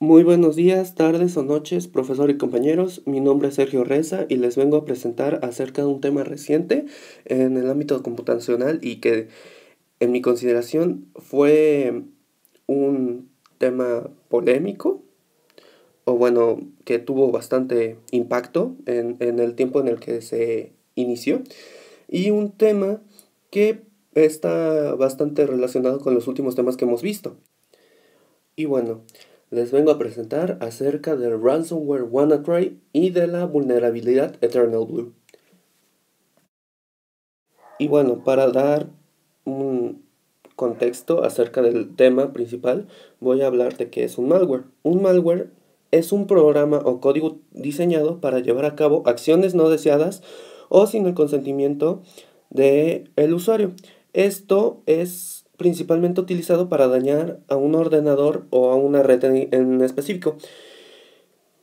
Muy buenos días, tardes o noches, profesor y compañeros. Mi nombre es Sergio Reza y les vengo a presentar acerca de un tema reciente en el ámbito computacional y que en mi consideración fue un tema polémico o bueno, que tuvo bastante impacto en, en el tiempo en el que se inició y un tema que está bastante relacionado con los últimos temas que hemos visto. Y bueno, les vengo a presentar acerca del ransomware WannaCry y de la vulnerabilidad Eternal Blue. Y bueno, para dar un contexto acerca del tema principal, voy a hablar de qué es un malware. Un malware es un programa o código diseñado para llevar a cabo acciones no deseadas o sin el consentimiento del el usuario. Esto es principalmente utilizado para dañar a un ordenador o a una red en, específico.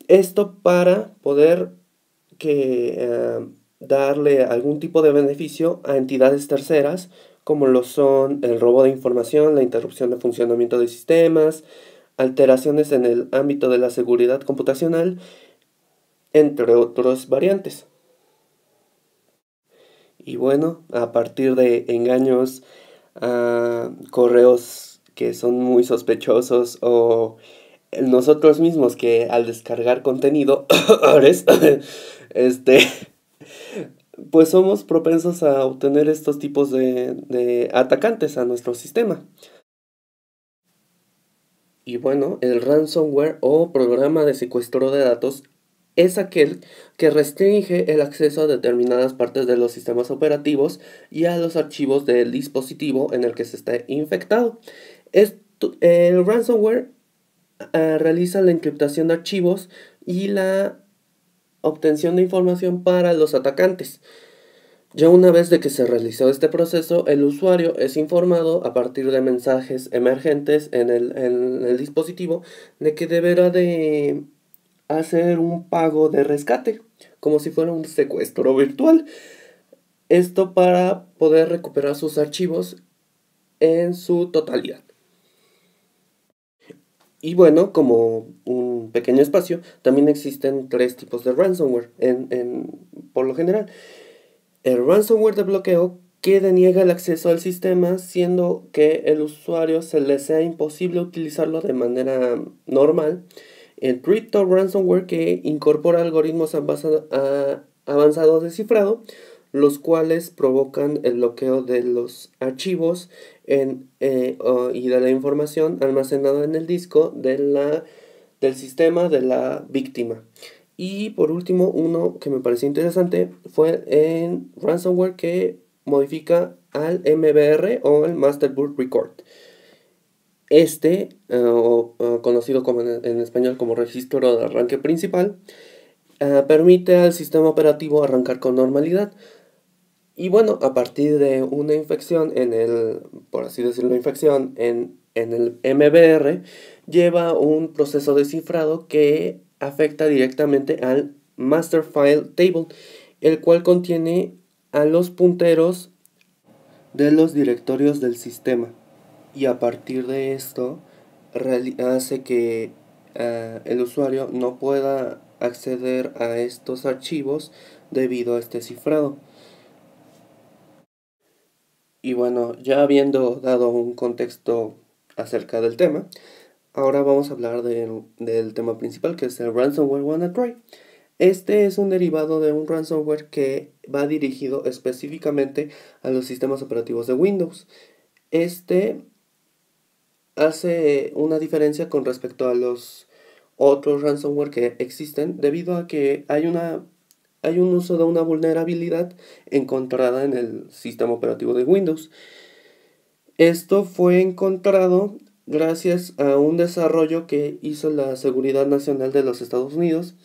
Esto para poder eh, darle algún tipo de beneficio a entidades terceras, como lo son el robo de información, la interrupción de funcionamiento de sistemas, alteraciones en el ámbito de la seguridad computacional, entre otras variantes. Y bueno, a partir de engaños a correos que son muy sospechosos o nosotros mismos que al descargar contenido, este, pues somos propensos a obtener estos tipos de, de atacantes a nuestro sistema. Y bueno, el ransomware o programa de secuestro de datos es aquel que restringe el acceso a determinadas partes de los sistemas operativos y a los archivos del dispositivo en el que se está infectado. el ransomware ah, realiza la encriptación de archivos y la obtención de información para los atacantes. Ya una vez de que se realizó este proceso, el usuario es informado a partir de mensajes emergentes en el, en el dispositivo de que deberá de hacer un pago de rescate, como si fuera un secuestro virtual. Esto para poder recuperar sus archivos en su totalidad. Y bueno, como un pequeño espacio, también existen tres tipos de ransomware en, por lo general. El ransomware de bloqueo que deniega el acceso al sistema, siendo que el usuario se le sea imposible utilizarlo de manera normal el Crypto Ransomware que incorpora algoritmos avanzados de cifrado, los cuales provocan el bloqueo de los archivos en, eh, y de la información almacenada en el disco de la, del sistema de la víctima. Y por último, uno que me pareció interesante fue en ransomware que modifica al MBR o el Master Boot Record. Este, eh, o, conocido como en, español como registro de arranque principal, eh, permite al sistema operativo arrancar con normalidad. Y bueno, a partir de una infección en el, por así decirlo, infección en, en el MBR, lleva un proceso de cifrado que afecta directamente al Master File Table, el cual contiene a los punteros de los directorios del sistema y a partir de esto hace que ah, el usuario no pueda acceder a estos archivos debido a este cifrado. Y bueno, ya habiendo dado un contexto acerca del tema, ahora vamos a hablar del tema principal que es el ransomware WannaCry. Este es un derivado de un ransomware que va dirigido específicamente a los sistemas operativos de Windows. Este hace una diferencia con respecto a los otros ransomware que existen debido a que hay una hay un uso de una vulnerabilidad encontrada en el sistema operativo de Windows. Esto fue encontrado gracias a un desarrollo que hizo la Seguridad Nacional de los Estados Unidos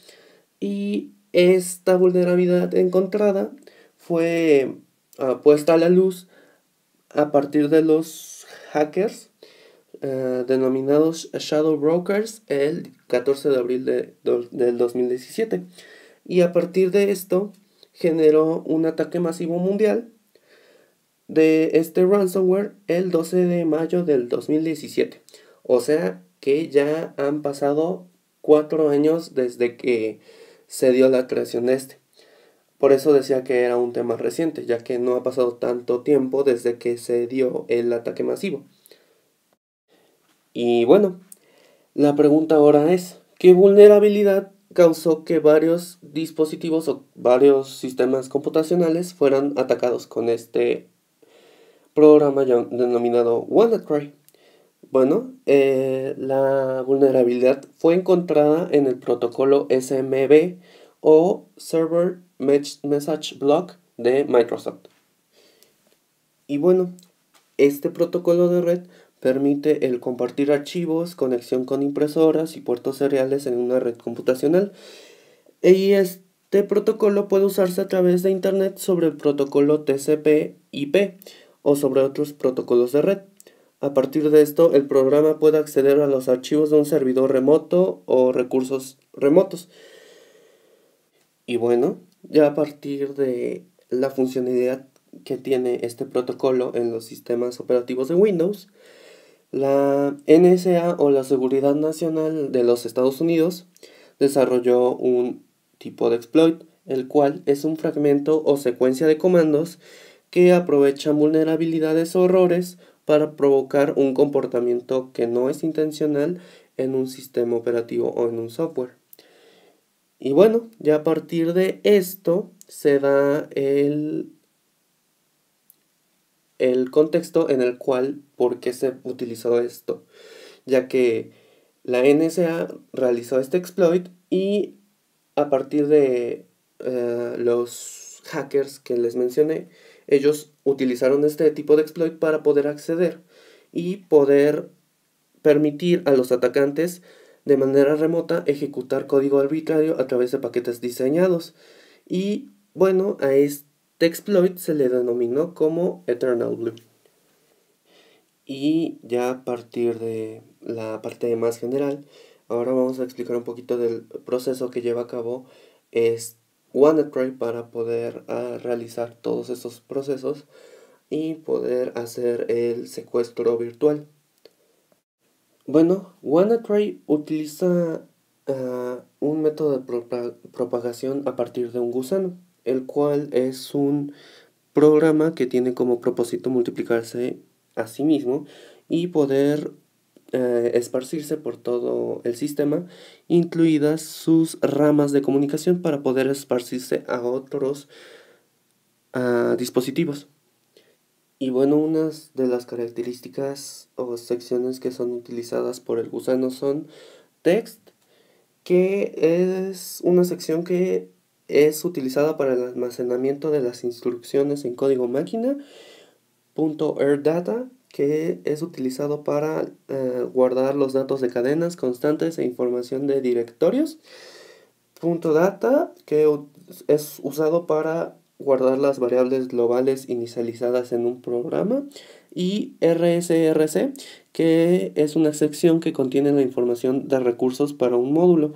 y esta vulnerabilidad encontrada fue ah, puesta a la luz a partir de los hackers eh, denominados Shadow Brokers el 14 de abril de, del 2017. Y a partir de esto generó un ataque masivo mundial de este ransomware el 12 de mayo del 2017. O sea, que ya han pasado cuatro años desde que se dio la creación de este. Por eso decía que era un tema reciente, ya que no ha pasado tanto tiempo desde que se dio el ataque masivo. Y bueno, la pregunta ahora es, ¿qué vulnerabilidad causó que varios dispositivos o varios sistemas computacionales fueran atacados con este programa denominado WannaCry? Bueno, eh, la vulnerabilidad fue encontrada en el protocolo SMB o Server Message Block de Microsoft. Y bueno, este protocolo de red permite el compartir archivos, conexión con impresoras y puertos seriales en una red computacional. Y este protocolo puede usarse a través de Internet sobre el protocolo TCP/IP o sobre otros protocolos de red. A partir de esto, el programa puede acceder a los archivos de un servidor remoto o recursos remotos. Y bueno, ya a partir de la funcionalidad que tiene este protocolo en los sistemas operativos de Windows, la NSA o la Seguridad Nacional de los Estados Unidos desarrolló un tipo de exploit, el cual es un fragmento o secuencia de comandos que aprovechan vulnerabilidades o errores para provocar un comportamiento que no es intencional en un sistema operativo o en un software. Y bueno, ya a partir de esto se da el, el contexto en el cual, por qué se utilizó esto, ya que la NSA realizó este exploit y a partir de eh, los hackers que les mencioné, ellos utilizaron este tipo de exploit para poder acceder y poder permitir a los atacantes de manera remota ejecutar código arbitrario a través de paquetes diseñados. Y bueno, a este exploit se le denominó como Eternal Blue. Y ya a partir de la parte más general, ahora vamos a explicar un poquito del proceso que lleva a cabo este WannaCry para poder ah, realizar todos estos procesos y poder hacer el secuestro virtual. Bueno, WannaCry utiliza ah, un método de propagación a partir de un gusano, el cual es un programa que tiene como propósito multiplicarse a sí mismo y poder eh, esparcirse por todo el sistema, incluidas sus ramas de comunicación para poder esparcirse a otros dispositivos. Y bueno, unas de las características o secciones que son utilizadas por el gusano son text, que es una sección que es utilizada para el almacenamiento de las instrucciones en código máquina, .airdata, que es utilizado para eh, guardar los datos de cadenas constantes e información de directorios. Data, que es usado para guardar las variables globales inicializadas en un programa. Y RSRC, que es una sección que contiene la información de recursos para un módulo.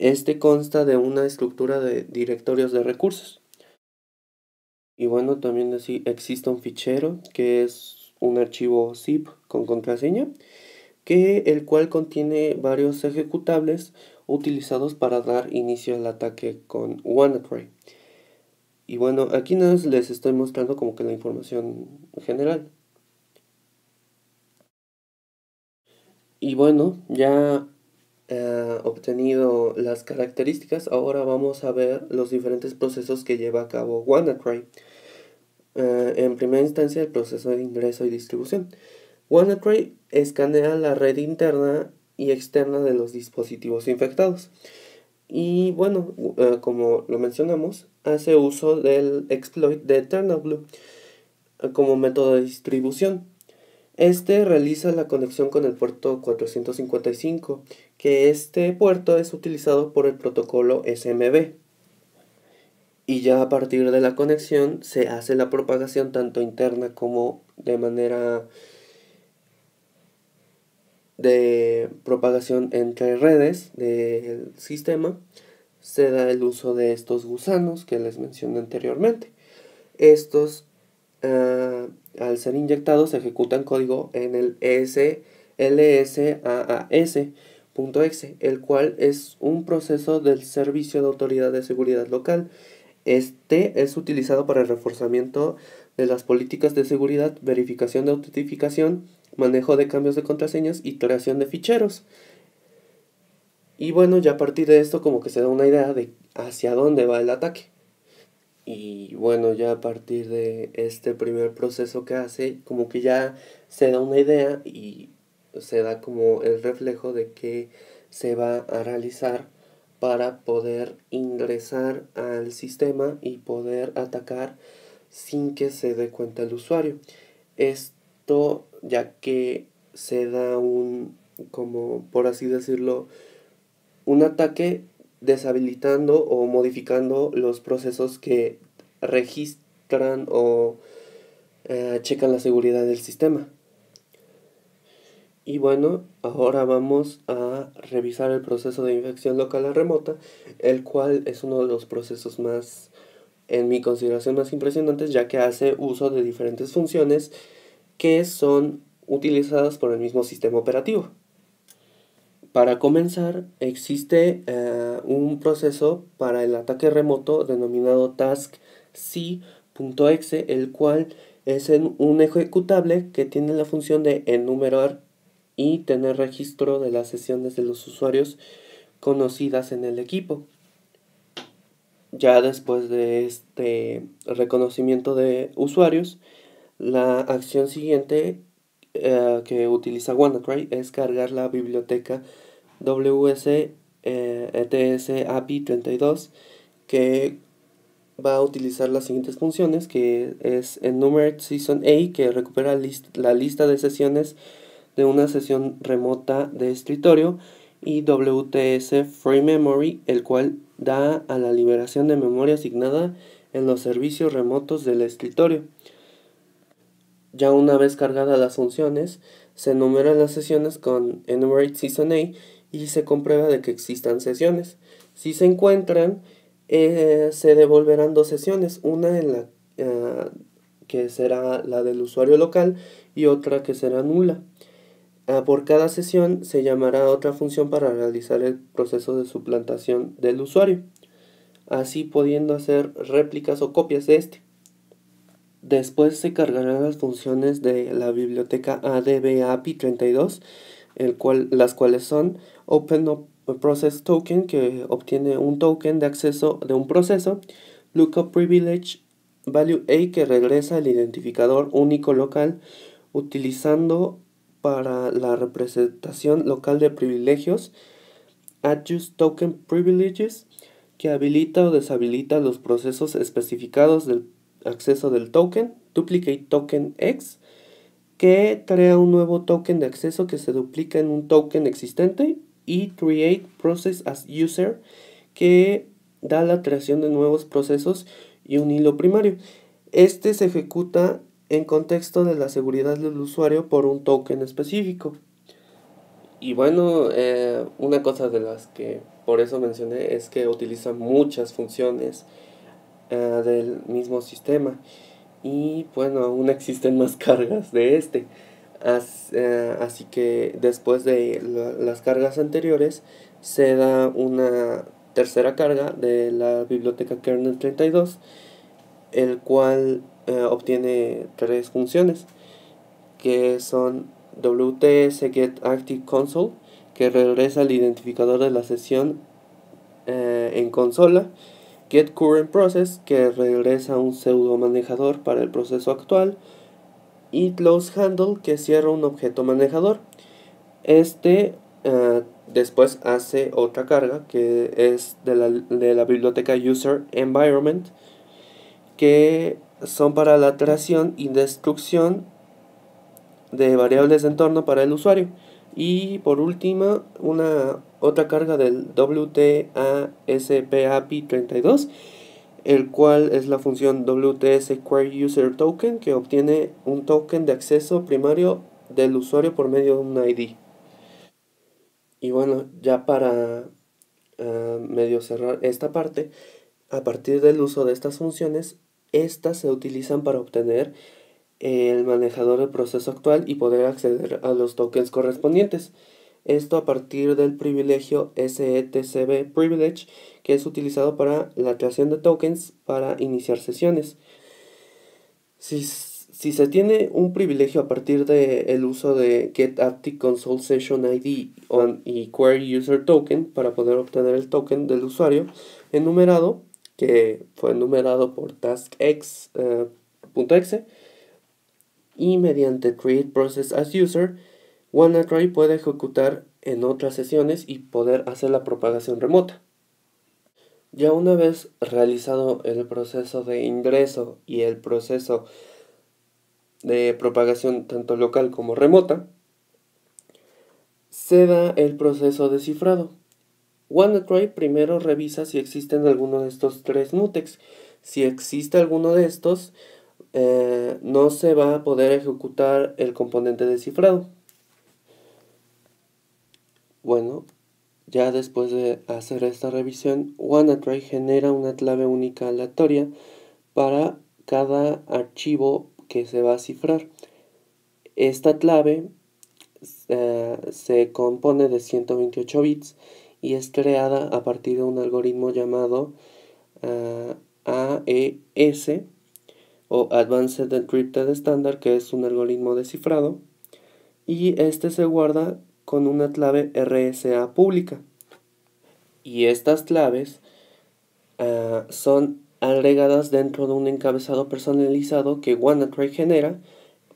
Este consta de una estructura de directorios de recursos. Y bueno, también existe un fichero que es un archivo zip con contraseña, que el cual contiene varios ejecutables utilizados para dar inicio al ataque con WannaCry. Y bueno, aquí nada más les estoy mostrando como que la información general. Y bueno, ya eh, obtenido las características, ahora vamos a ver los diferentes procesos que lleva a cabo WannaCry. Eh, en primera instancia el proceso de ingreso y distribución. WannaCry escanea la red interna y externa de los dispositivos infectados. Y bueno, eh, como lo mencionamos, hace uso del exploit de EternalBlue eh, como método de distribución. Este realiza la conexión con el puerto 455, que este puerto es utilizado por el protocolo SMB y ya a partir de la conexión se hace la propagación tanto interna como de manera de propagación entre redes del sistema se da el uso de estos gusanos que les mencioné anteriormente. Estos, ah, al ser inyectados, ejecutan código en el ESXi lsaas.exe, el cual es un proceso del Servicio de Autoridad de Seguridad Local. Este es utilizado para el reforzamiento de las políticas de seguridad, verificación de autentificación, manejo de cambios de contraseñas y creación de ficheros. Y bueno, ya a partir de esto como que se da una idea de hacia dónde va el ataque. Y bueno, ya a partir de este primer proceso que hace, como que ya se da una idea y se da como el reflejo de que se va a realizar para poder ingresar al sistema y poder atacar sin que se dé cuenta el usuario. Esto ya que se da un, como por así decirlo, un ataque deshabilitando o modificando los procesos que registran o eh, checan la seguridad del sistema. Y bueno, ahora vamos a revisar el proceso de infección local a remota, el cual es uno de los procesos más, en mi consideración, más impresionantes, ya que hace uso de diferentes funciones que son utilizadas por el mismo sistema operativo. Para comenzar, existe eh, un proceso para el ataque remoto denominado taskc.exe, el cual es un ejecutable que tiene la función de enumerar y tener registro de las sesiones de los usuarios conocidas en el equipo. Ya después de este reconocimiento de usuarios, la acción siguiente eh, que utiliza WannaCry es cargar la biblioteca WS ETS API 32 que va a utilizar las siguientes funciones que es enumerate season A que recupera la lista de sesiones de una sesión remota de escritorio y WTS Free Memory el cual da a la liberación de memoria asignada en los servicios remotos del escritorio. Ya una vez cargadas las funciones, se enumeran las sesiones con enumerate season A y se comprueba de que existan sesiones. Si se encuentran, eh, se devolverán dos sesiones, una en la eh, que será la del usuario local y otra que será nula. Ah, por cada sesión se llamará otra función para realizar el proceso de suplantación del usuario, así pudiendo hacer réplicas o copias de este. Después se cargarán las funciones de la biblioteca ADB API 32, el cual, las cuales son Open Process Token, que obtiene un token de acceso de un proceso, Lookup Privilege Value A, que regresa el identificador único local, utilizando para la representación local de privilegios, Adjust Token Privileges, que habilita o deshabilita los procesos especificados del acceso del token, duplicate token X, que crea un nuevo token de acceso que se duplica en un token existente, y create process as user, que da la creación de nuevos procesos y un hilo primario. Este se ejecuta en contexto de la seguridad del usuario por un token específico. Y bueno, eh, una cosa de las que por eso mencioné es que utiliza muchas funciones eh, del mismo sistema. Y bueno, aún existen más cargas de este. Eh, así que después de las cargas anteriores se da una tercera carga de la biblioteca kernel 32, el cual eh, obtiene tres funciones que son WTS Get Active Console, que regresa el identificador de la sesión en consola Get Current Process, que regresa un pseudo manejador para el proceso actual, y Close Handle, que cierra un objeto manejador. Este uh, después hace otra carga, que es de la, de la biblioteca User Environment, que son para la creación y destrucción de variables de entorno para el usuario. Y por último, una otra carga del WTASP 32, el cual es la función WTS Query User Token que obtiene un token de acceso primario del usuario por medio de un ID. Y bueno, ya para ah, medio cerrar esta parte, a partir del uso de estas funciones, estas se utilizan para obtener el manejador del proceso actual y poder acceder a los tokens correspondientes. Esto a partir del privilegio SETCB Privilege, que es utilizado para la creación de tokens para iniciar sesiones. Si, se tiene un privilegio a partir del el uso de Console Session ID y Query User Token para poder obtener el token del usuario enumerado, que fue enumerado por taskx.exe, eh, y mediante Create Process as User, WannaCry puede ejecutar en otras sesiones y poder hacer la propagación remota. Ya una vez realizado el proceso de ingreso y el proceso de propagación tanto local como remota, se da el proceso de cifrado. WannaCry primero revisa si existen alguno de estos tres mutex. Si existe alguno de estos, eh, no se va a poder ejecutar el componente de cifrado. Bueno, ya después de hacer esta revisión, WannaCry genera una clave única aleatoria para cada archivo que se va a cifrar. Esta clave eh, se compone de 128 bits y es creada a partir de un algoritmo llamado AES o Advanced Encrypted Standard, que es un algoritmo de cifrado, y este se guarda con una clave RSA pública. Y estas claves ah, son agregadas dentro de un encabezado personalizado que WannaCry genera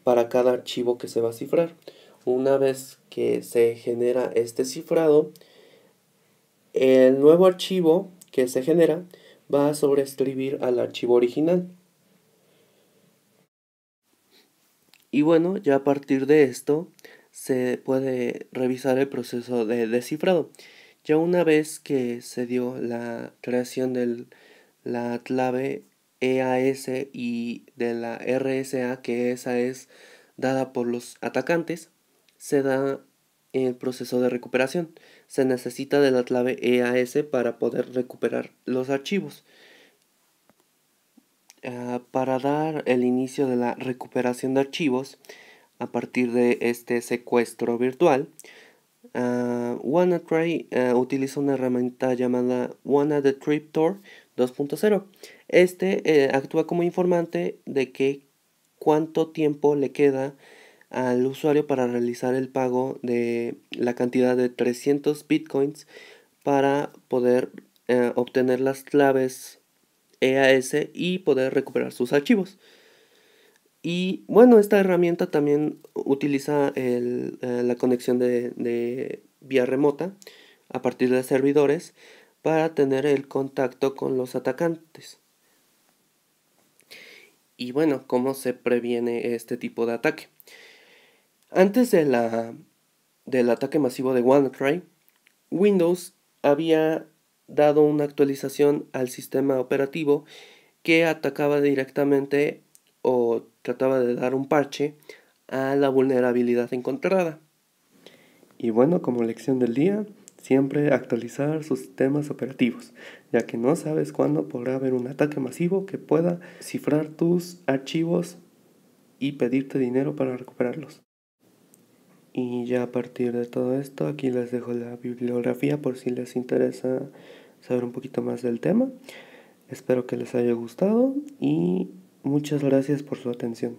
para cada archivo que se va a cifrar. Una vez que se genera este cifrado, el nuevo archivo que se genera va a sobreescribir al archivo original. Y bueno, ya a partir de esto, se puede revisar el proceso de descifrado. Ya una vez que se dio la creación de la clave EAS y de la RSA, que esa es dada por los atacantes, se da el proceso de recuperación. Se necesita de la clave EAS para poder recuperar los archivos. Ah, para dar el inicio de la recuperación de archivos, a partir de este secuestro virtual, uh, WannaCry uh, utiliza una herramienta llamada WannaDecryptor 2.0. Este eh, actúa como informante de que cuánto tiempo le queda al usuario para realizar el pago de la cantidad de 300 bitcoins para poder eh, obtener las claves EAS y poder recuperar sus archivos. Y bueno, esta herramienta también utiliza eh, la conexión de, vía remota a partir de servidores para tener el contacto con los atacantes. Y bueno, ¿cómo se previene este tipo de ataque? Antes de la, del ataque masivo de WannaCry, Windows había dado una actualización al sistema operativo que atacaba directamente o trataba de dar un parche a la vulnerabilidad encontrada. Y bueno, como lección del día, siempre actualizar sus sistemas operativos, ya que no sabes cuándo podrá haber un ataque masivo que pueda cifrar tus archivos y pedirte dinero para recuperarlos. Y ya a partir de todo esto, aquí les dejo la bibliografía por si les interesa saber un poquito más del tema. Espero que les haya gustado y Muchas gracias por su atención.